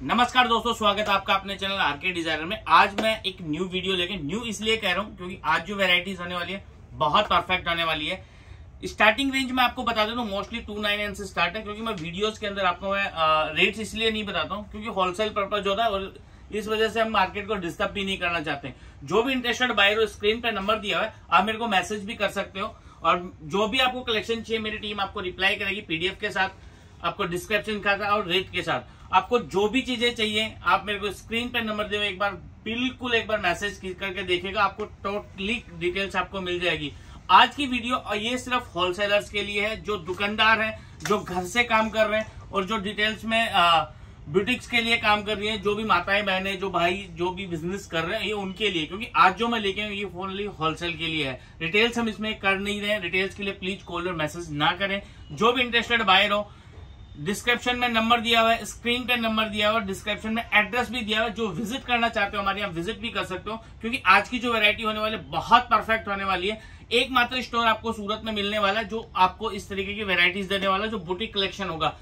नमस्कार दोस्तों, स्वागत है आपका अपने चैनल आरके डिज़ाइनर में। आज मैं एक न्यू वीडियो लेके न्यू इसलिए कह रहा हूँ क्योंकि आज जो वेराइटीज होने वाली है, बहुत परफेक्ट होने वाली है। स्टार्टिंग रेंज में आपको बता देता हूँ मोस्टली टू नाइन एन से स्टार्ट है, क्योंकि मैं वीडियोस के अंदर आपको, मैं रेट्स इसलिए नहीं बताता हूँ, क्योंकि होलसेल पर्पज होता है, और इस वजह से हम मार्केट को डिस्टर्ब भी नहीं करना चाहते जो भी इंटरेस्टेड बायर हो स्क्रीन पर नंबर दिया हुआ है, आप मेरे को मैसेज भी कर सकते हो, और जो भी आपको कलेक्शन चाहिए, मेरी टीम आपको रिप्लाई करेगी पीडीएफ के साथ, आपको डिस्क्रिप्शन का और रेट के साथ। आपको जो भी चीज़ें चाहिए, आप मेरे को स्क्रीन पे नंबर दे एक बार बिल्कुल एक बार मैसेज करके देखेगा आपको टोटली डिटेल्स आपको मिल जाएगी। आज की वीडियो ये सिर्फ़ होलसेलर्स के लिए है, जो दुकानदार है, जो घर से काम कर रहे हैं, और जो डिटेल्स में ब्यूटिक्स के लिए काम कर रही है, जो भी माताएँ, बहनें, जो भाई, जो भी बिज़नेस कर रहे हैं, ये उनके लिए। क्योंकि आज जो मैं लेके ये ओनली होलसेल के लिए है। रिटेल्स हम इसमें कर नहीं रहे रिटेल्स के लिए प्लीज़ कॉल और मैसेज ना करें। जो भी इंटरेस्टेड बायर हो डिस्क्रिप्शन में नंबर दिया हुआ है स्क्रीन पे नंबर दिया हुआ है डिस्क्रिप्शन में एड्रेस भी दिया हुआ है, जो विज़िट करना चाहते हो हमारे यहाँ विज़िट भी कर सकते हो, क्योंकि आज की जो वैरायटी होने वाली है बहुत परफेक्ट होने वाली है। एकमात्र स्टोर आपको सूरत में मिलने वाला है, जो आपको इस तरीके की वेराइटीज देने वाला है, जो बुटीक कलेक्शन होगा।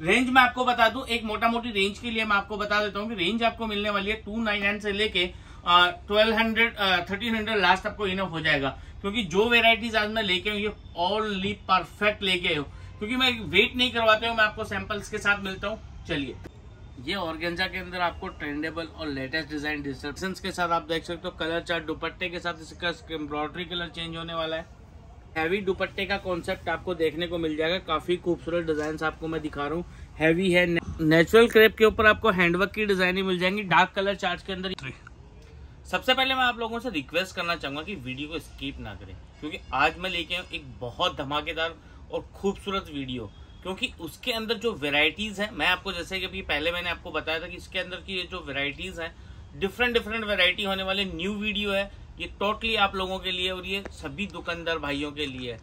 रेंज में आपको बता दूँ, एक मोटा मोटी रेंज के लिए मैं आपको बता देता हूँ कि रेंज आपको मिलने वाली है टू से लेके ट्वेल्व हंड्रेड लास्ट आपको इनफ हो जाएगा। क्योंकि जो वेराइटीज आज मैं लेके हूँ, ये ऑल परफेक्ट लेके हूँ। क्योंकि मैं वेट नहीं करवाते हूँ मैं आपको सैंपल्स के साथ मिलता हूँ। चलिए। ये ऑर्गेंजा के अंदर आपको ट्रेंडेबल और लेटेस्ट डिज़ाइन डिस्क्रिप्शन के साथ आप देख सकते हो। कलर चार्ट दुपट्टे के साथ इसका एम्ब्रॉयडरी कलर चेंज होने वाला है। हैवी दुपट्टे का कॉन्सेप्ट आपको देखने को मिल जाएगा। काफ़ी खूबसूरत डिज़ाइन आपको मैं दिखा रहा हूँ। हैवी है नेचुरल क्रेप के ऊपर आपको हैंडवर्क की डिज़ाइन मिल जाएँगी। डार्क कलर चार्ट के अंदर सबसे पहले मैं आप लोगों से रिक्वेस्ट करना चाहूँगा कि वीडियो को स्किप ना करें। क्योंकि आज मैं लेके आऊँ एक बहुत धमाकेदार और खूबसूरत वीडियो, क्योंकि उसके अंदर जो वेराइटीज है, मैं आपको जैसे कि अभी पहले मैंने आपको बताया था कि इसके अंदर की जो वेराइटीज है डिफरेंट डिफरेंट वेराइटी होने वाले न्यू वीडियो है, ये टोटली आप लोगों के लिए और ये सभी दुकानदार भाइयों के लिए है।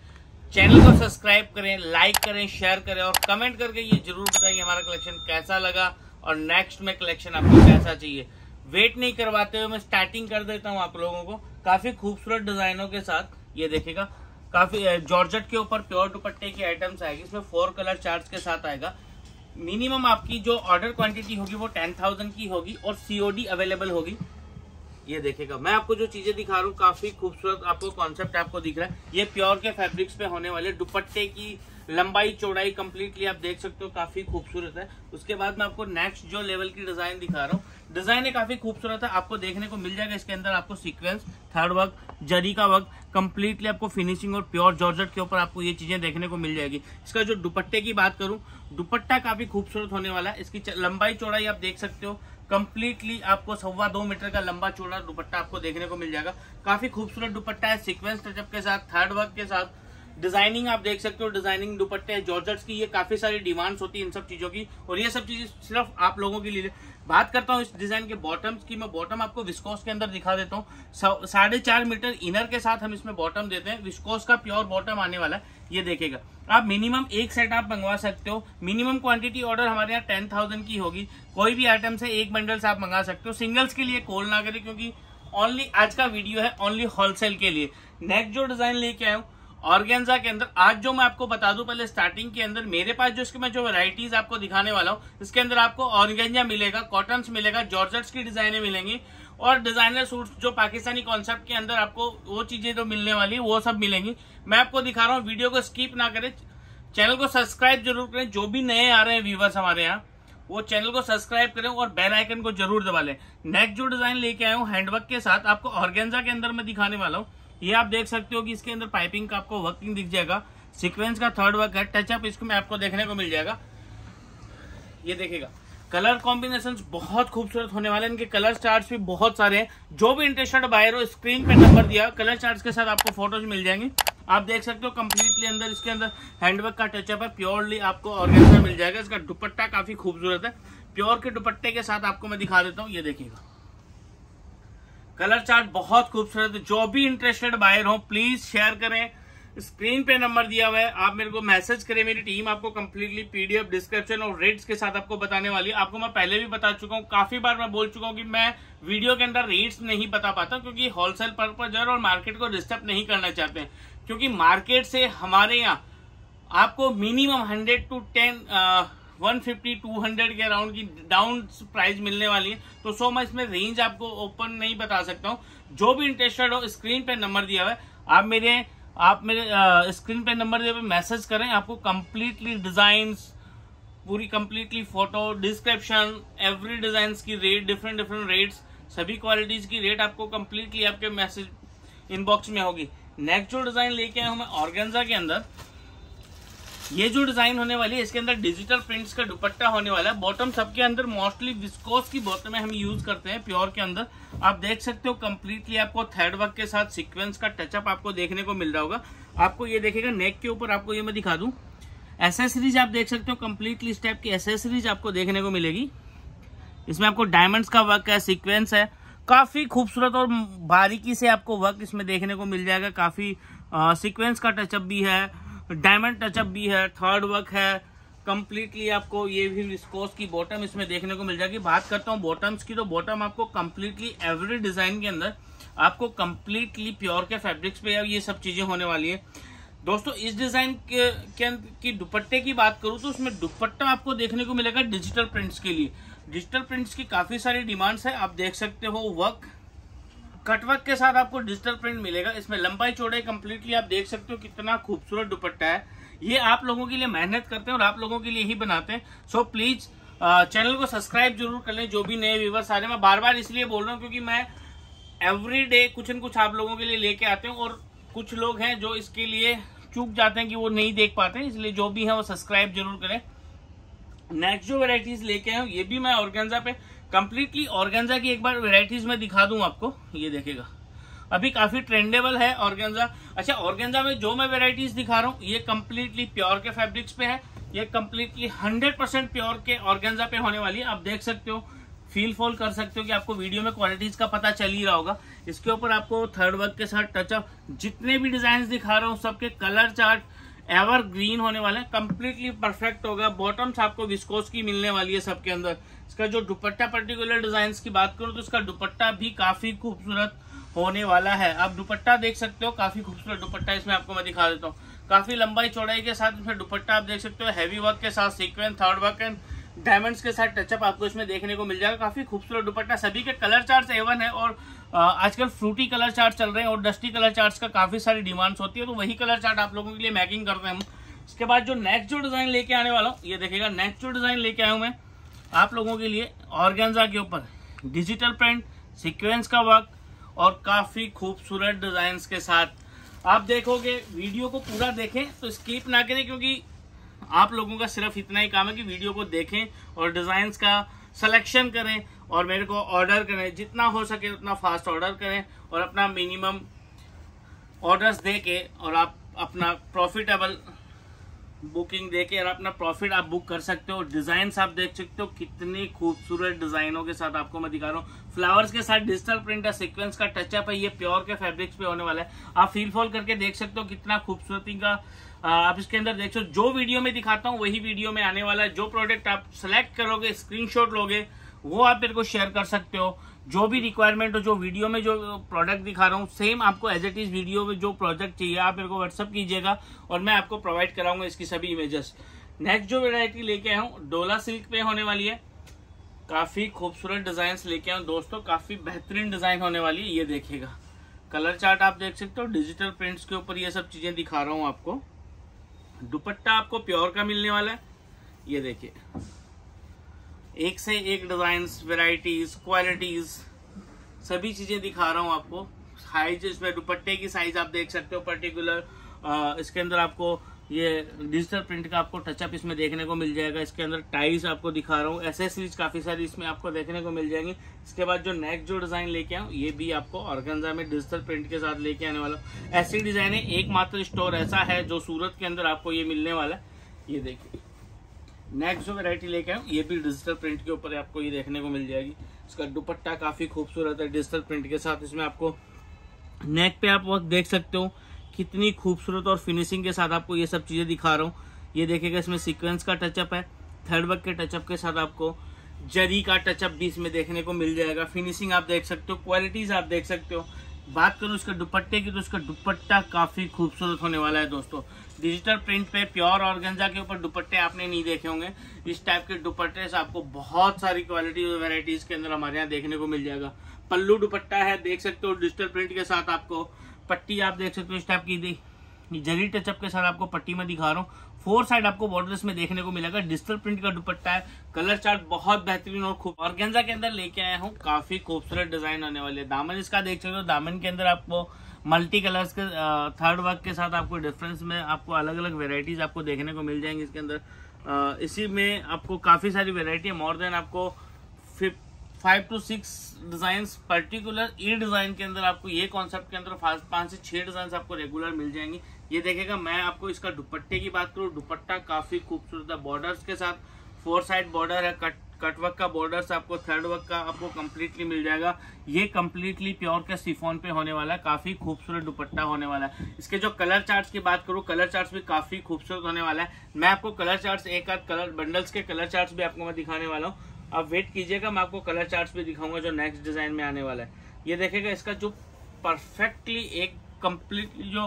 चैनल को सब्सक्राइब करें लाइक करें शेयर करें और कमेंट करके ये ज़रूर बताइए हमारा कलेक्शन कैसा लगा और नेक्स्ट में कलेक्शन आपको कैसा चाहिए। वेट नहीं करवाते हुए मैं स्टार्टिंग कर देता हूँ आप लोगों को। काफ़ी खूबसूरत डिजाइनों के साथ ये देखेगा काफ़ी जॉर्जेट के ऊपर प्योर दुपट्टे की आइटम्स आएगी। इसमें फोर कलर चार्ज के साथ आएगा। मिनिमम आपकी जो ऑर्डर क्वांटिटी होगी वो टेन थाउज़ेंड की होगी और सीओडी अवेलेबल होगी। ये देखेगा मैं आपको जो चीज़ें दिखा रहा हूँ, काफ़ी खूबसूरत आपको कॉन्सेप्ट आपको दिख रहा है। ये प्योर के फैब्रिक्स पे होने वाले। दुपट्टे की लंबाई, चौड़ाई कंप्लीटली आप देख सकते हो, काफ़ी खूबसूरत है। उसके बाद मैं आपको नेक्स्ट जो लेवल की डिज़ाइन दिखा रहा हूँ। डिज़ाइन काफ़ी खूबसूरत है। आपको देखने को मिल जाएगा इसके अंदर आपको सीक्वेंस थर्ड वर्क जरी का वर्क कंप्लीटली आपको फिनिशिंग और प्योर जॉर्जेट के ऊपर आपको ये चीज़ें देखने को मिल जाएगी। इसका जो दुपट्टे की बात करूँ, दुपट्टा काफ़ी खूबसूरत होने वाला है। इसकी लंबाई चौड़ाई आप देख सकते हो। कंप्लीटली आपको सवा दो मीटर का लंबा चौड़ा दुपट्टा आपको देखने को मिल जाएगा। काफ़ी खूबसूरत दुपट्टा है सीक्वेंस टचअप के साथ थर्ड वर्क के साथ। डिज़ाइनिंग आप देख सकते हो डिज़ाइनिंग दुपट्टे जॉर्जर्स की ये काफ़ी सारी डिमांड्स होती है इन सब चीज़ों की। और ये सब चीज़ें सिर्फ़ आप लोगों के लिए बात करता हूँ इस डिज़ाइन के बॉटम्स की, मैं बॉटम आपको विस्कोस के अंदर दिखा देता हूँ। साढ़े चार मीटर इनर के साथ हम इसमें बॉटम देते हैं। विस्कोस का प्योर बॉटम आने वाला है, ये देखेगा आप मिनिमम एक सेट आप मंगवा सकते हो। मिनिमम क्वांटिटी ऑर्डर हमारे यहाँ टेन थाउज़ेंड की होगी। कोई भी आइटम से एक बंडल से आप मंगा सकते हो। सिंगल्स के लिए कॉल ना करें, क्योंकि ओनली आज का वीडियो है ओनली होलसेल के लिए। नेक्स्ट जो डिज़ाइन लेके आया ऑर्गेन्जा के अंदर, आज जो मैं आपको बता दूँ, पहले स्टार्टिंग के अंदर, मेरे पास जो इसके, मैं जो वेराइटीज आपको दिखाने वाला हूँ, इसके अंदर आपको ऑर्गेंजा मिलेगा कॉटन मिलेगा जॉर्जेट्स की डिजाइने मिलेंगी, और डिज़ाइनर सूट जो पाकिस्तानी कॉन्सेप्ट के अंदर आपको वो चीज़ें जो मिलने वाली वो सब मिलेंगी। मैं आपको दिखा रहा हूँ, वीडियो को स्कीप ना करें चैनल को सब्सक्राइब ज़रूर करें, जो भी नए आ रहे हैं व्यूवर्स हमारे यहाँ, वो चैनल को सब्सक्राइब करें और बेल आइकन को ज़रूर दबा लें। नेक्स्ट जो डिज़ाइन लेके आया हूँ हैंडवर्क के साथ, आपको ऑर्गेन्जा के अंदर मैं दिखाने वाला हूँ। ये आप देख सकते हो कि इसके अंदर पाइपिंग का आपको वर्किंग दिख जाएगा। सीक्वेंस का थर्ड वर्क है। टचअप इसको में आपको देखने को मिल जाएगा। ये देखेगा कलर कॉम्बिनेशन बहुत खूबसूरत होने वाले इनके कलर चार्ट भी बहुत सारे हैं। जो भी इंटरेस्टेड बायर हो स्क्रीन पे नंबर दिया कलर चार्ट के साथ आपको फ़ोटोज़ मिल जाएँगे। आप देख सकते हो कंप्लीटली अंदर इसके अंदर हैंडवर्क का टचअप है। प्योरली आपको ऑर्गेन्जा मिल जाएगा। इसका दुपट्टा काफ़ी खूबसूरत है। प्योर के दुपट्टे के साथ आपको मैं दिखा देता हूँ। ये देखिएगा। कलर चार्ट बहुत खूबसूरत जो भी इंटरेस्टेड बायर हो प्लीज़ शेयर करें। स्क्रीन पे नंबर दिया हुआ है। आप मेरे को मैसेज करें। मेरी टीम आपको कंप्लीटली पीडीएफ डिस्क्रिप्शन और रेट्स के साथ आपको बताने वाली है। आपको मैं पहले भी बता चुका हूँ। काफ़ी बार मैं बोल चुका हूँ कि मैं वीडियो के अंदर रेट्स नहीं बता पाता क्योंकि होलसेल पर्पज और मार्केट को डिस्टर्ब नहीं करना चाहते क्योंकि मार्केट से हमारे यहाँ आपको मिनिमम हंड्रेड टू टेन 150 200 के अराउंड की डाउन प्राइस मिलने वाली है। तो सो मैं इसमें रेंज आपको ओपन नहीं बता सकता हूँ। जो भी इंटरेस्टेड हो स्क्रीन पे नंबर दिया हुआ है। आप मेरे आप मेरे स्क्रीन पे नंबर दिए मैसेज करें। आपको कम्प्लीटली डिज़ाइन पूरी completely photo description every design की रेट डिफरेंट डिफरेंट रेट्स सभी क्वालिटीज की रेट आपको कंप्लीटली आपके मैसेज इनबॉक्स में होगी। नेक्स्ट जो डिज़ाइन लेके आए हूँ मैं ऑर्गेन्जा के अंदर। ये जो डिज़ाइन होने वाली है, इसके अंदर डिजिटल प्रिंट्स का दुपट्टा होने वाला है। बॉटम सबके अंदर मोस्टली विस्कोस की बॉटम हम यूज़ करते हैं प्योर के अंदर। आप देख सकते हो कंप्लीटली आपको थर्ड वर्क के साथ सीक्वेंस का टचअप आपको देखने को मिल रहा होगा। आपको ये देखेगा नेक के ऊपर आपको ये मैं दिखा दूँ। एसेसरीज आप देख सकते हो कंप्लीटली टाइप की एसेसरीज आपको देखने को मिलेगी। इसमें आपको डायमंड्स का वर्क है सीक्वेंस है। काफ़ी खूबसूरत और बारीकी से आपको वर्क इसमें देखने को मिल जाएगा। काफ़ी सीक्वेंस का टचअप भी है। डायमंड टचअप भी है थर्ड वर्क है कंप्लीटली आपको ये भी विस्कोस की बॉटम इसमें देखने को मिल जाएगी। बात करता हूँ बॉटम्स की तो बॉटम आपको कम्प्लीटली एवरी डिज़ाइन के अंदर आपको कंप्लीटली प्योर के फैब्रिक्स पे ये सब चीज़ें होने वाली है। दोस्तों इस डिज़ाइन के, के की दुपट्टे की बात करूँ तो उसमें दुपट्टा आपको देखने को मिलेगा डिजिटल प्रिंट्स के लिए। डिजिटल प्रिंट्स की काफ़ी सारी डिमांड्स है आप देख सकते हो वर्क कटवर्क के साथ आपको डिजिटल प्रिंट मिलेगा। इसमें लंबाई चौड़ाई कंप्लीटली आप देख सकते हो कितना खूबसूरत दुपट्टा है। ये आप लोगों के लिए मेहनत करते हैं और आप लोगों के लिए ही बनाते हैं। सो so, प्लीज़ चैनल को सब्सक्राइब ज़रूर कर लें जो भी नए व्यूवर्स आ रहे हैं। मैं बार बार इसलिए बोल रहा हूँ क्योंकि मैं एवरी डे कुछ न कुछ आप लोगों के लिए लेके आते हैं और कुछ लोग हैं जो इसके लिए चूक जाते हैं कि वो नहीं देख पाते इसलिए जो भी है वो सब्सक्राइब ज़रूर करें। नेक्स्ट जो वेराइटीज लेके आए ये भी मैं ऑर्गेन्जा पे कंप्लीटली ऑर्गेन्जा की एक बार वेराइटीज में दिखा दूँ आपको, ये देखेगा। अभी काफ़ी ट्रेंडेबल है ऑर्गेन्जा अच्छा ऑर्गेन्जा में जो मैं वेराइटीज दिखा रहा हूँ, ये कंप्लीटली प्योर के फैब्रिक्स पे है। ये कंप्लीटली 100 परसेंट प्योर के ऑर्गेन्जा पे होने वाली है। आप देख सकते हो फील फॉल कर सकते हो कि आपको वीडियो में क्वालिटीज का पता चल ही रहा होगा। इसके ऊपर आपको थर्ड वर्क के साथ टचअप जितने भी डिज़ाइन दिखा रहा हूँ, सबके कलर चार्ट एवर ग्रीन होने वाले हैं कम्प्लीटली परफेक्ट होगा। बॉटम्स आपको विस्कोस की मिलने वाली है सबके अंदर। इसका जो दुपट्टा पर्टिकुलर डिज़ाइन की बात करूँ तो इसका दुपट्टा भी काफ़ी खूबसूरत होने वाला है। आप दुपट्टा देख सकते हो, काफ़ी खूबसूरत दुपट्टा इसमें आपको मैं दिखा देता हूँ। काफ़ी लंबाई चौड़ाई के साथ इसमें दुपट्टा आप देख सकते हो हैवी वर्क के साथ sequence third work and diamonds के साथ टचअप आपको इसमें देखने को मिल जाएगा। काफ़ी खूबसूरत दुपट्टा, सभी के कलर चार्ट एवन है और आजकल फ्रूटी कलर चार्ट चल रहे हैं और डस्टी कलर चार्ट का काफ़ी सारी डिमांड्स होती है तो वही कलर चार्ट आप लोगों के लिए मैकिंग करते हैं हम। इसके बाद जो नेक्स्ट डिज़ाइन लेके आने वाला हूँ, ये देखेगा नेक्स्ट डिज़ाइन लेके आया हूँ मैं आप लोगों के लिए ऑर्गेन्जा के ऊपर। डिजिटल प्रिंट सिक्वेंस का वर्क और काफ़ी खूबसूरत डिज़ाइन के साथ। आप देखोगे, वीडियो को पूरा देखें तो स्कीप ना करें, क्योंकि आप लोगों का सिर्फ़ इतना ही काम है कि वीडियो को देखें और डिज़ाइन का सिलेक्शन करें। और मेरे को ऑर्डर करें, जितना हो सके उतना फास्ट ऑर्डर करें और अपना मिनिमम ऑर्डर्स दे के और आप अपना प्रॉफिटेबल बुकिंग देके और अपना प्रॉफिट आप बुक कर सकते हो। डिज़ाइन आप देख सकते हो, कितनी खूबसूरत डिजाइनों के साथ आपको मैं दिखा रहा हूँ। फ्लावर्स के साथ डिजिटल प्रिंट है सीक्वेंस का टचअप है, ये प्योर के फैब्रिक्स पे होने वाला है। आप फील फॉल करके देख सकते हो कितना खूबसूरती का आप इसके अंदर देख सकते हो। जो वीडियो में दिखाता हूँ, वही वीडियो में आने वाला है। जो प्रोडक्ट आप सेलेक्ट करोगे स्क्रीनशॉट लोगे वो आप मेरे को शेयर कर सकते हो। जो भी रिक्वायरमेंट हो, जो वीडियो में जो प्रोडक्ट दिखा रहा हूँ सेम आपको एज इट इज़ वीडियो में जो प्रोडक्ट चाहिए, आप मेरे को व्हाट्सअप कीजिएगा और मैं आपको प्रोवाइड कराऊँगा इसकी सभी इमेजेस नेक्स्ट जो वेरायटी लेके आया हूँ डोला सिल्क पे होने वाली है। काफ़ी खूबसूरत डिज़ाइन लेके आऊँ दोस्तों, काफ़ी बेहतरीन डिज़ाइन होने वाली है, ये देखिएगा। कलर चार्ट आप देख सकते हो डिजिटल प्रिंट्स के ऊपर ये सब चीज़ें दिखा रहा हूँ आपको। दुपट्टा आपको प्योर का मिलने वाला है, ये देखिए। एक से एक डिज़ाइन वेराइटीज क्वालिटीज सभी चीज़ें दिखा रहा हूँ आपको। साइज़ इसमें दुपट्टे की साइज़ आप देख सकते हो पर्टिकुलर इसके अंदर आपको ये डिजिटल प्रिंट का आपको टचअप इसमें देखने को मिल जाएगा। इसके अंदर टाइज आपको दिखा रहा हूँ एसेसरीज काफ़ी सारी इसमें आपको देखने को मिल जाएँगी। इसके बाद जो नेक जो डिज़ाइन लेके आऊँ, ये भी आपको ऑर्गेन्जा में डिजिटल प्रिंट के साथ लेके आने वाला ऐसी डिज़ाइन है, एकमात्र स्टोर ऐसा है जो सूरत के अंदर आपको ये मिलने वाला है। ये देखिए। नेक्स्ट जो वेरायटी लेके आऊँ ये भी डिजिटल प्रिंट के ऊपर आपको ये देखने को मिल जाएगी। इसका दुपट्टा काफ़ी खूबसूरत है डिजिटल प्रिंट के साथ। इसमें आपको नेक पे आप वक्त देख सकते हो, कितनी खूबसूरत और फिनिशिंग के साथ आपको ये सब चीज़ें दिखा रहा हूँ। ये देखेगा इसमें सीक्वेंस का टचअप है थर्ड वर्क के टचअप के साथ आपको जरी का टचअप भी इसमें देखने को मिल जाएगा। फिनिशिंग आप देख सकते हो क्वालिटीज आप देख सकते हो। बात करूँ इसके दुपट्टे की तो इसका दुपट्टा काफ़ी खूबसूरत होने वाला है दोस्तों। डिजिटल प्रिंट पे प्योर ऑर्गेंजा के ऊपर दुपट्टे आपने नहीं देखे होंगे। इस टाइप के दुपट्टे आपको बहुत सारी क्वालिटी और वेराइटीज के अंदर हमारे यहाँ देखने को मिल जाएगा। पल्लू दुपट्टा है, देख सकते हो डिजिटल प्रिंट के साथ आपको। पट्टी आप देख सकते हो इस टाइप की जरी टचअप के साथ आपको पट्टी में दिखा रहा हूँ। फोर साइड आपको बॉर्डर्स में देखने को मिलेगा। डिजिटल प्रिंट का दुपट्टा है। कलर चार्ट बहुत बेहतरीन और खूब और गेंजा के अंदर लेके आया हूँ। काफ़ी खूबसूरत डिज़ाइन आने वाले दामन इसका देख सकते हो। दामन के अंदर आपको मल्टी कलर्स के थर्ड वर्क के साथ आपको डिफरेंस में आपको अलग अलग वेराइटीज आपको देखने को मिल जाएँगी इसके अंदर। इसी में आपको काफ़ी सारी वेराइटी है मोर देन आपको five two six design particular ई डिज़ाइन के अंदर आपको ये कॉन्सेप्ट के अंदर पाँच से छह डिज़ाइन आपको रेगुलर मिल जाएँगी। ये देखेगा मैं आपको इसका दुपट्टे की बात करूँ। दुपट्टा काफ़ी खूबसूरत है बॉर्डर्स के साथ फोर साइड बॉर्डर है कट कटवर्क का, बॉर्डर आपको थर्ड वर्क का आपको कम्प्लीटली मिल जाएगा। ये कम्प्लीटली प्योर के सिफोन पे होने वाला है, काफ़ी खूबसूरत दुपट्टा होने वाला है। इसके जो कलर चार्ट्स की बात करूँ कलर चार्ट्स भी काफ़ी खूबसूरत होने वाला है। मैं आपको कलर चार्ट्स एक आध कलर बंडल्स के कलर चार्ट्स भी आपको मैं दिखाने वाला हूँ। आप वेट कीजिएगा, मैं आपको कलर चार्ट भी दिखाऊँगा जो नेक्स्ट डिज़ाइन में आने वाला है। ये देखेगा इसका जो परफेक्टली एक कम्प्लीटली जो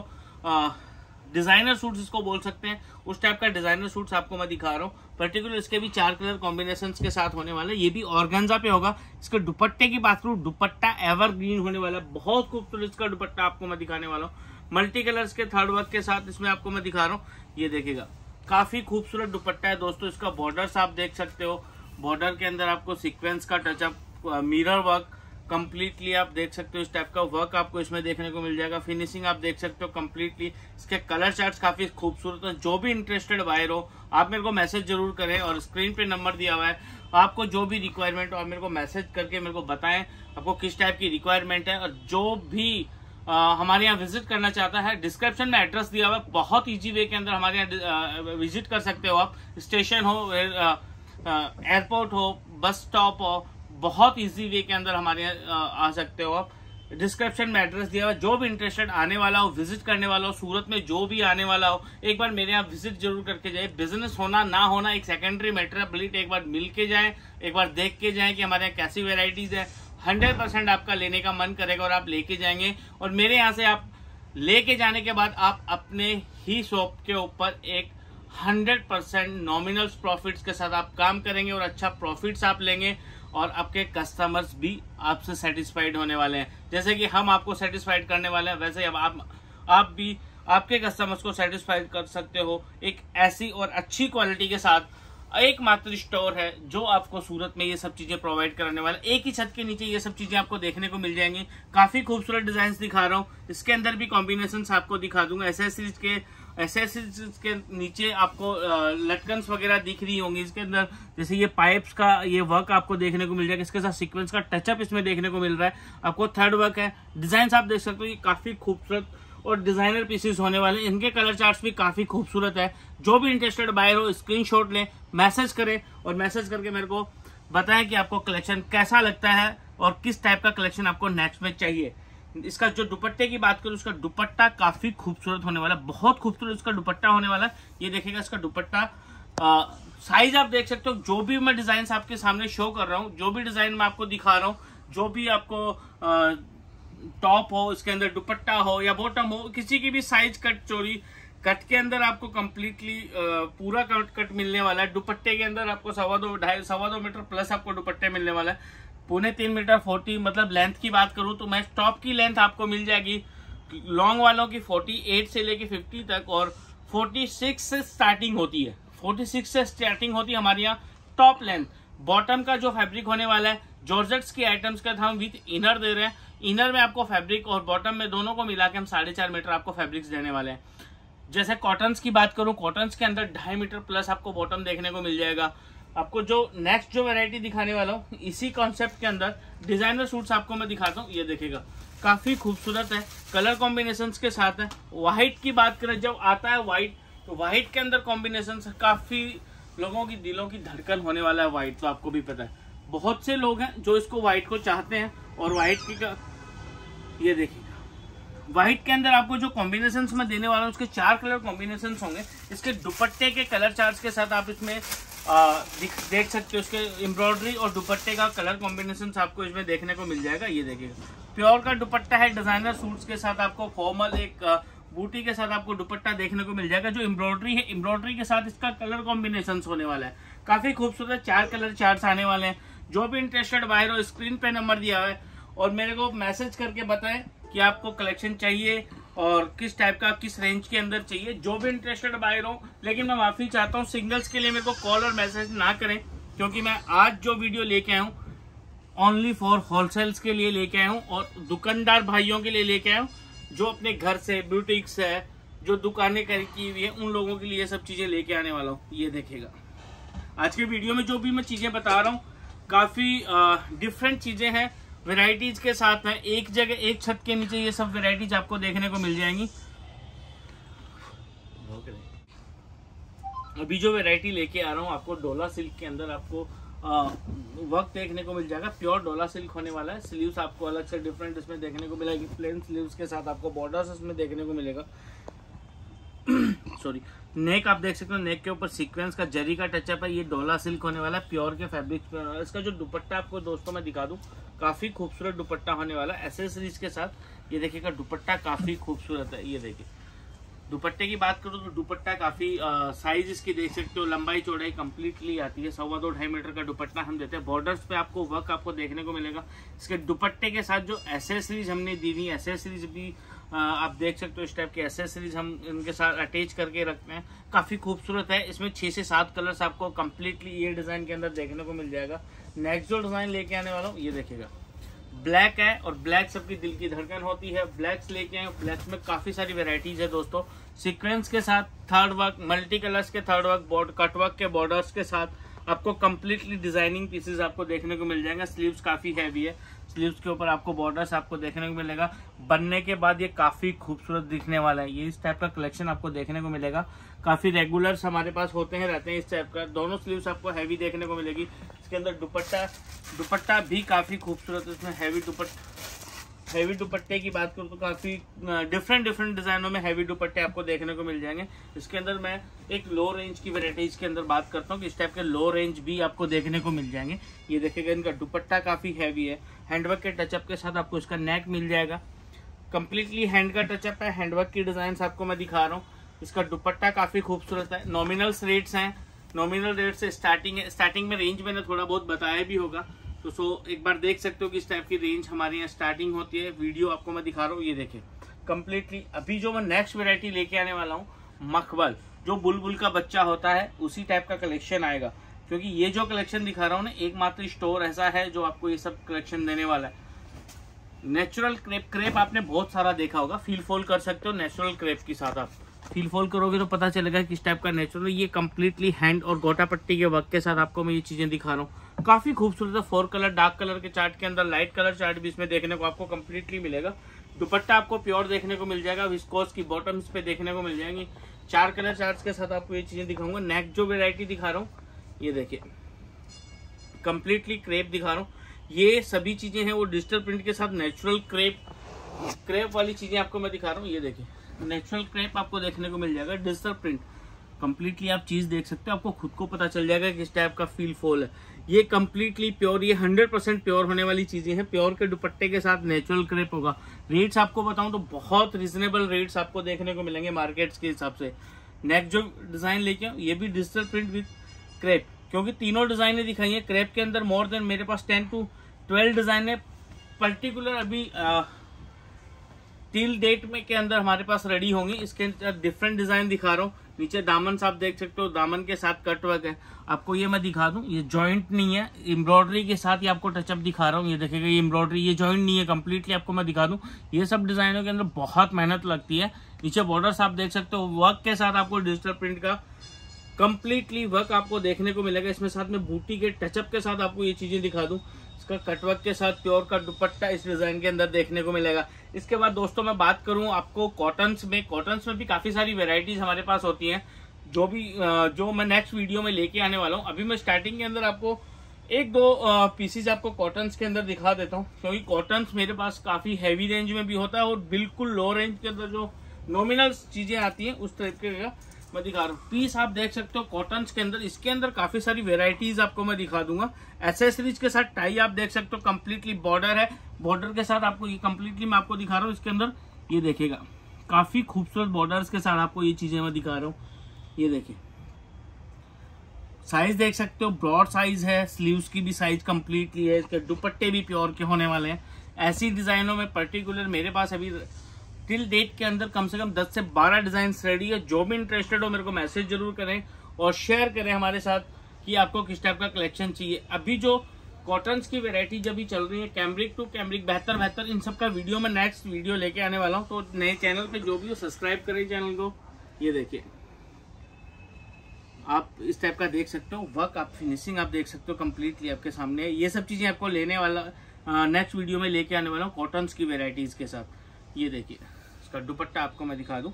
डिज़ाइनर सूट्स इसको बोल सकते हैं। उस टाइप का डिज़ाइनर सूट्स आपको मैं दिखा रहा हूँ। पर्टिकुलर इसके भी चार कलर कॉम्बिनेशन के साथ होने वाला। ये भी ऑर्गेन्जा पे होगा। इसके दुपट्टे की बात करूँ, दुपट्टा एवर ग्रीन होने वाला। है बहुत खूबसूरत इसका दुपट्टा आपको मैं दिखाने वाला हूँ। मल्टी कलर्स के थर्ड वर्क के साथ इसमें आपको मैं दिखा रहा हूँ। ये देखेगा काफ़ी खूबसूरत दुपट्टा है दोस्तों। इसका बॉर्डर आप देख सकते हो। बॉर्डर के अंदर आपको सीक्वेंस का टचअप मिरर वर्क कंप्लीटली आप देख सकते हो इस टाइप का वर्क आपको इसमें देखने को मिल जाएगा। फिनिशिंग आप देख सकते हो कंप्लीटली इसके कलर चार्ट्स काफ़ी खूबसूरत है। जो भी इंटरेस्टेड बायर हो आप मेरे को मैसेज ज़रूर करें और स्क्रीन पे नंबर दिया हुआ है। आपको जो भी रिक्वायरमेंट हो आप मेरे को मैसेज करके मेरे को बताएँ आपको किस टाइप की रिक्वायरमेंट है। और जो भी आ, हमारे यहाँ विज़िट करना चाहता है डिस्क्रिप्शन में एड्रेस दिया हुआ है। बहुत इजी वे के अंदर हमारे यहाँ विज़िट कर सकते हो आप। स्टेशन हो एयरपोर्ट हो बस स्टॉप हो बहुत इजी वे के अंदर हमारे आ सकते हो आप। डिस्क्रिप्शन में एड्रेस दिया हुआ जो भी इंटरेस्टेड आने वाला हो विज़िट करने वाला हो, सूरत में जो भी आने वाला हो, एक बार मेरे यहाँ विज़िट ज़रूर करके जाए बिज़नेस होना, ना होना, एक सेकेंडरी मैटर है। प्लीज़ एक बार मिल के जाए, एक बार देख के जाए कि हमारे यहाँ कैसी वेराइटीज है। हंड्रेड परसेंट आपका लेने का मन करेगा और आप लेके जाएँगे। और मेरे यहाँ से आप लेके जाने के बाद आप अपने ही शॉप के ऊपर एक हंड्रेड परसेंट नॉमिनल प्रॉफिट्स के साथ आप काम करेंगे और अच्छा प्रॉफिट्स आप लेंगे। और आपके कस्टमर्स भी आपसे सेटिस्फाइड होने वाले हैं। जैसे कि हम आपको सेटिस्फाइड करने वाले हैं, वैसे अब आप आप भी आपके कस्टमर्स को सेटिस्फाइड कर सकते हो एक ऐसी और अच्छी क्वालिटी के साथ। एकमात्र स्टोर है जो आपको सूरत में ये सब चीज़ें प्रोवाइड कराने वाला एक ही छत के नीचे ये सब चीज़ें आपको देखने को मिल जाएँगी। काफ़ी खूबसूरत डिज़ाइन दिखा रहा हूँ। इसके अंदर भी कॉम्बिनेशन आपको दिखा दूँगा। एसेसरीज के एसेसरीज के नीचे आपको लटकन्स वगैरह दिख रही होंगी इसके अंदर जैसे ये पाइप्स का ये वर्क आपको देखने को मिल जाएगा इसके साथ सीक्वेंस का टचअप इसमें देखने को मिल रहा है। आपको थर्ड वर्क है। डिज़ाइन आप देख सकते हो, ये काफ़ी खूबसूरत और डिज़ाइनर पीसेस होने वाले इनके कलर चार्ट्स भी काफ़ी खूबसूरत है। जो भी इंटरेस्टेड बायर हो स्क्रीनशॉट लें मैसेज करें और मैसेज करके मेरे को बताएँ कि आपको कलेक्शन कैसा लगता है और किस टाइप का कलेक्शन आपको नेक्स्ट में चाहिए। इसका जो दुपट्टे की बात करूँ, उसका दुपट्टा काफ़ी खूबसूरत होने वाला है, बहुत खूबसूरत इसका दुपट्टा होने वाला है। ये देखेगा इसका दुपट्टा। साइज़ आप देख सकते हो, जो भी मैं डिज़ाइन आपके सामने शो कर रहा हूँ, जो भी डिज़ाइन मैं आपको दिखा रहा हूँ, जो भी आपको टॉप हो, इसके अंदर दुपट्टा हो या बॉटम हो, किसी की भी साइज़ कट चोरी कट के अंदर आपको कंप्लीटली पूरा कट कट मिलने वाला है। दुपट्टे के अंदर आपको सवा दो, ढाई, सवा दो मीटर प्लस आपको दुपट्टे मिलने वाला है। पुणे तीन मीटर फोर्टी मतलब लेंथ की बात करूँ तो मैं टॉप की लेंथ आपको मिल जाएगी। लॉन्ग वालों की फोर्टी एट से लेके फिफ्टी तक और फोर्टी सिक्स से स्टार्टिंग होती है। फोर्टी सिक्स से स्टार्टिंग होती है हमारे यहाँ टॉप लेंथ बॉटम का जो फैब्रिक होने वाला है जॉर्जेट्स की आइटम्स का था, हम विथ इनर दे रहे हैं। इनर में आपको फैब्रिक और बॉटम में दोनों को मिला के हम साढ़े चार मीटर आपको फैब्रिक्स देने वाले हैं। जैसे कॉटन्स की बात करूँ कॉटन्स के अंदर ढाई मीटर प्लस आपको बॉटम देखने को मिल जाएगा। आपको जो नेक्स्ट जो वैरायटी दिखाने वाला हूँ, इसी कॉन्सेप्ट के अंदर डिज़ाइनर सूट्स आपको मैं दिखाता हूँ, ये देखेगा काफ़ी खूबसूरत है कलर कॉम्बिनेशन के साथ है। व्हाइट की बात करें, जब आता है व्हाइट तो व्हाइट के अंदर कॉम्बिनेशन काफ़ी लोगों की दिलों की धड़कन होने वाला है व्हाइट तो आपको भी पता है। बहुत से लोग हैं जो इसको व्हाइट को चाहते हैं, और व्हाइट की का ये देखिए। व्हाइट के अंदर आपको जो कॉम्बिनेशन में देने वाला हूँ, उसके चार कलर कॉम्बिनेशन होंगे। इसके दुपट्टे के कलर चार्ज के साथ आप इसमें देख सकते हो उसके एम्ब्रॉयडरी और दुपट्टे का कलर कॉम्बिनेशन आपको इसमें देखने को मिल जाएगा, ये देखिएगा प्योर का दुपट्टा है डिज़ाइनर सूट्स के साथ आपको फॉर्मल एक बूटी के साथ आपको दुपट्टा देखने को मिल जाएगा, जो एम्ब्रॉयडरी है एम्ब्रॉयडरी के साथ इसका कलर कॉम्बिनेशन होने वाला है। काफ़ी खूबसूरत चार कलर चार्ट आने वाले हैं। जो भी इंटरेस्टेड बाहर हो स्क्रीन पे नंबर दिया हुआ है और मेरे को मैसेज करके बताएँ कि आपको कलेक्शन चाहिए। और किस टाइप का, किस रेंज के अंदर चाहिए, जो भी इंटरेस्टेड बायर हो। लेकिन मैं माफ़ी चाहता हूँ सिंगल्स के लिए मेरे को कॉल और मैसेज ना करें, क्योंकि मैं आज जो वीडियो लेके आया हूँ ओनली फॉर होलसेल्स के लिए लेके आया हूँ और दुकानदार भाइयों के लिए लेके आया हूँ, जो अपने घर से ब्यूटिक्स है जो दुकानें कर की हुई है, उन लोगों के लिए सब चीज़ें लेके आने वाला हूँ। ये देखेगा। आज के वीडियो में जो भी मैं चीज़ें बता रहा हूँ, काफ़ी डिफरेंट चीज़ें हैं। वेराइटीज के साथ में एक जगह, एक छत के नीचे ये सब वेराइटीज आपको देखने को मिल जाएँगी। अभी जो वेराइटी लेके आ रहा हूँ, आपको डोला सिल्क के अंदर आपको वर्क देखने को मिल जाएगा। प्योर डोला सिल्क होने वाला है। स्लीव्स आपको अलग से डिफरेंट इसमें देखने को मिलेगी। प्लेन स्लीव्स के साथ आपको बॉर्डर्स इसमें देखने को मिलेगा। सॉरी नेक आप देख सकते हो नेक के ऊपर सीक्वेंस का जरी का टचअप है। ये डोला सिल्क होने वाला है प्योर के फैब्रिक इसका जो दुपट्टा आपको दोस्तों मैं दिखा दूँ, काफ़ी खूबसूरत दुपट्टा होने वाला है एसेसरीज के साथ। ये देखिएगा दुपट्टा काफ़ी खूबसूरत है, ये देखिए। दुपट्टे की बात करूँ तो दुपट्टा काफ़ी साइज़ इसकी देख सकते हो, लंबाई चौड़ाई कंप्लीटली आती है। सवा दो ढाई मीटर का दुपट्टा हम देते हैं। बॉर्डर्स पे आपको वर्क आपको देखने को मिलेगा। इसके दुपट्टे के साथ जो एसेसरीज हमने दी हुई एसेसरीज भी आप देख सकते हो इस टाइप की एसेसरीज हम इनके साथ अटैच करके रखते हैं। काफ़ी खूबसूरत है। इसमें छह से सात कलर्स आपको कम्प्लीटली ये डिज़ाइन के अंदर देखने को मिल जाएगा। नेक्स्ट जो डिज़ाइन लेके आने वाला हूँ, ये देखेगा ब्लैक है और ब्लैक सबकी दिल की धड़कन होती है। ब्लैक्स लेके आए ब्लैक्स में काफ़ी सारी वेराइटीज है दोस्तों। सीक्वेंस के साथ थर्ड वर्क मल्टी कलर्स के थर्ड वर्क कटवर्क के बॉर्डर्स के साथ आपको कंप्लीटली डिज़ाइनिंग पीसेज आपको देखने को मिल जाएगा। स्लीव्स काफ़ी हैवी है। स्लीव्स के ऊपर आपको बॉर्डर्स आपको देखने को मिलेगा। बनने के बाद ये काफ़ी खूबसूरत दिखने वाला है। ये इस टाइप का कलेक्शन आपको देखने को मिलेगा। काफ़ी रेगुलर्स हमारे पास होते हैं, रहते हैं इस टाइप का। दोनों स्लीव्स आपको हैवी देखने को मिलेगी। इसके अंदर दुपट्टा दुपट्टा भी काफ़ी खूबसूरत है इसमें हैवी दुपट्टा हैवी दुपट्टे की बात करूँ तो काफ़ी डिफरेंट डिफरेंट डिजाइनों में हैवी दुपट्टे आपको देखने को मिल जाएँगे। इसके अंदर मैं एक लो रेंज की वेराइटीज के अंदर बात करता हूँ कि इस टाइप के लो रेंज भी आपको देखने को मिल जाएँगे। ये देखेगा इनका दुपट्टा काफ़ी हैवी है। हैंडवर्क के टचअप के साथ आपको इसका नेक मिल जाएगा। कंप्लीटली हैंड का टचअप है हैंडवर्क की डिज़ाइन आपको मैं दिखा रहा हूँ। इसका दुपट्टा काफ़ी खूबसूरत है। नॉमिनल्स रेट्स हैं। नॉमिनल रेट से स्टार्टिंग है। स्टार्टिंग में रेंज मैंने थोड़ा बहुत बताया भी होगा। तो सो, एक बार देख सकते हो कि इस टाइप की रेंज हमारे यहाँ स्टार्टिंग होती है। वीडियो आपको मैं दिखा रहा हूँ, ये देखे। कम्प्लीटली अभी जो मैं नेक्स्ट वेरायटी लेके आने वाला हूँ मखबल जो बुलबुल का बच्चा होता है, उसी टाइप का कलेक्शन आएगा। क्योंकि ये जो कलेक्शन दिखा रहा हूँ ना, एकमात्र स्टोर ऐसा है जो आपको ये सब कलेक्शन देने वाला है। नेचुरल क्रेप क्रेप आपने बहुत सारा देखा होगा फील फोल कर सकते हो नेचुरल क्रेप के साथ आप। फील फोल करोगे तो पता चलेगा किस टाइप का नेचुरल ये कम्प्लीटली हैंड और गोटा पट्टी के वर्क के साथ आपको मैं ये चीज़ें दिखा रहा हूँ। काफ़ी खूबसूरत है फोर कलर डार्क कलर के चार्ट के अंदर लाइट कलर चार्ट भी इसमें देखने को आपको कम्प्लीटली मिलेगा। दुपट्टा आपको प्योर देखने को मिल जाएगा विस्कोस की बॉटम्स पे देखने को मिल जाएँगी। चार कलर चार्ट के साथ आपको ये चीज़ें दिखाऊँगा। नेक जो वेरायटी दिखा रहा हूँ, ये देखिए। कंप्लीटली क्रेप दिखा रहा हूँ। ये सभी चीज़ें हैं, वो डिजिटल प्रिंट के साथ नेचुरल क्रेप क्रेप वाली चीज़ें आपको मैं दिखा रहा हूँ, ये देखिए। नेचुरल क्रेप आपको देखने को मिल जाएगा डिजिटल प्रिंट कम्प्लीटली आप चीज़ देख सकते हो, आपको खुद को पता चल जाएगा किस टाइप का फील फोल है। ये कंप्लीटली प्योर ये 100 परसेंट प्योर होने वाली चीज़ें हैं। प्योर के दुपट्टे के साथ नेचुरल क्रेप होगा। रेट्स आपको बताऊँ तो बहुत रिजनेबल रेट्स आपको देखने को मिलेंगे मार्केट्स के हिसाब से। नेक्स्ट जो डिज़ाइन लेके ये भी डिजिटल प्रिंट विथ क्रेप क्योंकि तीनों डिजाइने दिखाई है। क्रेप के अंदर मोर देन मेरे पास टेन टू ट्वेल्व डिज़ाइन है। पर्टिकुलर अभी आ, टिल डेट में के अंदर हमारे पास रेडी होंगी। इसके अंदर डिफरेंट डिज़ाइन दिखा रहा हूँ। नीचे दामन आप देख सकते हो, दामन के साथ कट वर्क है। आपको ये मैं दिखा दूँ, ये जॉइंट नहीं है एम्ब्रॉयडरी के साथ ही आपको टचअप दिखा रहा हूँ, ये देखेगा, ये एम्ब्रॉयडरी ये जॉइंट नहीं है कम्प्लीटली आपको मैं दिखा दूँ। ये सब डिजाइनों के अंदर बहुत मेहनत लगती है। नीचे बॉर्डर्स आप देख सकते हो वर्क के साथ आपको डिजिटल प्रिंट का कंप्लीटली वर्क आपको देखने को मिलेगा। इसमें साथ में बूटी के टचअप के साथ आपको ये चीज़ें दिखा दूँ। इसका कटवर्क के साथ प्योर का दुपट्टा इस डिज़ाइन के अंदर देखने को मिलेगा। इसके बाद दोस्तों, मैं बात करूँ आपको कॉटन्स में। कॉटन्स में भी काफ़ी सारी वेराइटीज हमारे पास होती हैं। जो भी जो मैं नेक्स्ट वीडियो में लेके आने वाला हूँ। अभी मैं स्टार्टिंग के अंदर आपको एक दो पीसीज आपको कॉटन्स के अंदर दिखा देता हूँ। क्योंकि कॉटन्स मेरे पास काफ़ी हैवी रेंज में भी होता है और बिल्कुल लो रेंज के अंदर जो नॉमिनल चीज़ें आती हैं, उस तरीके का मैं दिखा रहा हूँ। पीस आप देख सकते हो कॉटन के अंदर। इसके अंदर काफ़ी सारी वेराइटीज आपको मैं दिखा दूँगा। एसेसरीज के साथ टाई आप देख सकते हो कम्प्लीटली बॉर्डर है। बॉर्डर के साथ आपको ये कम्प्लीटली मैं आपको दिखा रहा हूँ। इसके अंदर ये देखेगा काफ़ी खूबसूरत बॉर्डर के साथ आपको ये चीज़ें मैं दिखा रहा हूँ। ये देखिए साइज़ देख सकते हो ब्रॉड साइज़ है स्लीव्स की भी साइज़ कम्प्लीटली है, इसके दुपट्टे भी प्योर के होने वाले हैं। ऐसी डिजाइनों में पर्टिकुलर मेरे पास अभी टिल डेट के अंदर कम से कम 10 से 12 डिज़ाइन रेडी है। जो भी इंटरेस्टेड हो, मेरे को मैसेज ज़रूर करें और शेयर करें हमारे साथ कि आपको किस टाइप का कलेक्शन चाहिए। अभी जो कॉटन की वेरायटी जब भी चल रही है कैमरिक टू कैमरिक बेहतर बेहतर इन सब का वीडियो में नेक्स्ट वीडियो लेके आने वाला हूँ। तो नए चैनल पे जो भी हो सब्सक्राइब करें चैनल को। ये देखिए। आप इस टाइप का देख सकते हो। वर्क आप फिनिशिंग आप देख सकते हो कम्प्लीटली आपके सामने। ये सब चीज़ें आपको लेने वाला नेक्स्ट वीडियो में लेके आने वाला हूँ कॉटन की वेराइटीज के साथ। ये देखिए। इसका दुपट्टा आपको मैं दिखा दूँ।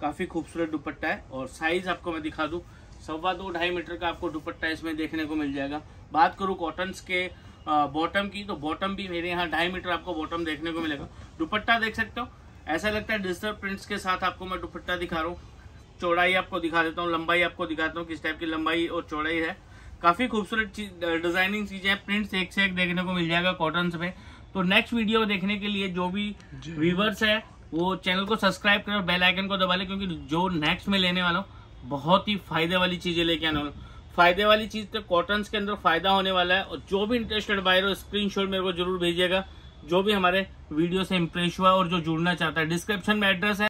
काफ़ी खूबसूरत दुपट्टा है और साइज़ आपको मैं दिखा दूँ। सवा दो ढाई मीटर का आपको दुपट्टा इसमें देखने को मिल जाएगा। बात करूँ कॉटन्स के बॉटम की तो बॉटम भी मेरे यहाँ ढाई मीटर आपको बॉटम देखने को मिलेगा। दुपट्टा देख सकते हो। ऐसा लगता है डिजिटल प्रिंट्स के साथ आपको मैं दुपट्टा दिखा रहा हूँ। चौड़ाई आपको दिखा देता हूँ लंबाई आपको दिखाता हूँ किस टाइप की लंबाई और चौड़ाई है। काफ़ी खूबसूरत डिज़ाइनिंग चीज़ें प्रिंट्स एक से एक देखने को मिल जाएगा कॉटन्स में। तो नेक्स्ट वीडियो देखने के लिए जो भी व्यूवर्स है वो चैनल को सब्सक्राइब करें और बेल आइकन को दबा लें, क्योंकि जो नेक्स्ट में लेने वाला हूँ, बहुत ही फ़ायदे वाली चीज़ें लेके आने वाला हूँ। फ़ायदे वाली चीज़ तो कॉटन के अंदर फ़ायदा होने वाला है, और जो भी इंटरेस्टेड बायर हो स्क्रीन मेरे को ज़रूर भेजिएगा। जो भी हमारे वीडियो से इम्प्रेस हुआ और जो जुड़ना चाहता है डिस्क्रिप्शन में एड्रेस है।